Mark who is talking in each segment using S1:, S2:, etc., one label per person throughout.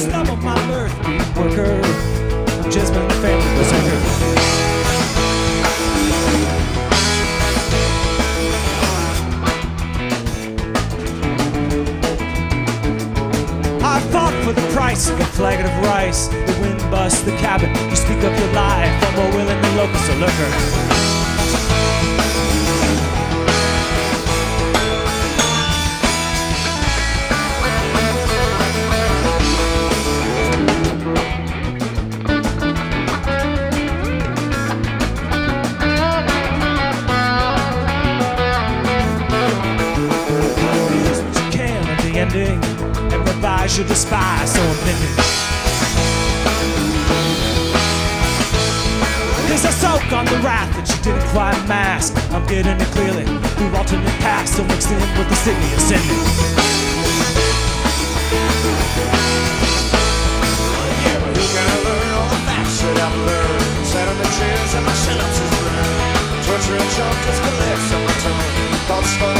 S1: Stop on my birthday, worker. I'm just been a family berserker. I fought for the price of a flagon of rice. The wind busts the cabin. You speak up your life. I'm more willing than locust or lurker. Ending and revise your despise so offended. There's a soak on the wrath that you didn't quite mask. I'm getting it clearly through alternate paths, so mixed in with the city ascending.
S2: Yeah, but who can I all the facts that I've learned? Sat on the chairs and my synapses burn. Torture and chalk just collects on my tongue. Thoughts fall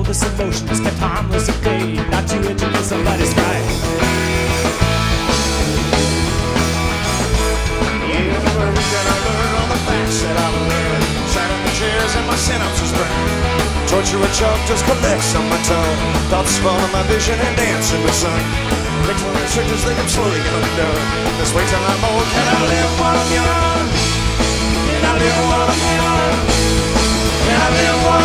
S1: all this emotion is kept harmless at bay. Not too intimate, somebody's right.
S2: Yeah, but who can I all the facts that I've learned? The chairs and my synapses. Torture and chalk just collects on my tongue. Thoughts fall on my vision and dance in the sun. Victorian circus think I'm slowly undone. Just wait till I'm old. Can I live while I'm young? Can I live while I'm young? Can I live while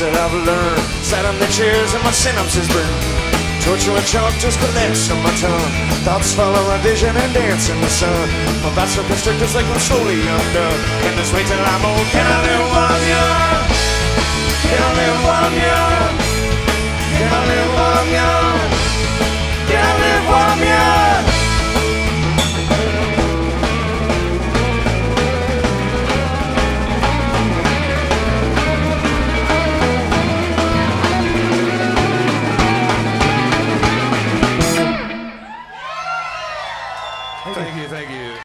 S2: that I've learned. Sat on the chairs and my synapses burn. Torture and chalk just collects on my tongue. Thoughts follow my vision and dance in the sun. My thoughts are constrictors like I'm slowly undone. Can this wait till I'm old? Can I live while I'm young? Can I live while I'm young?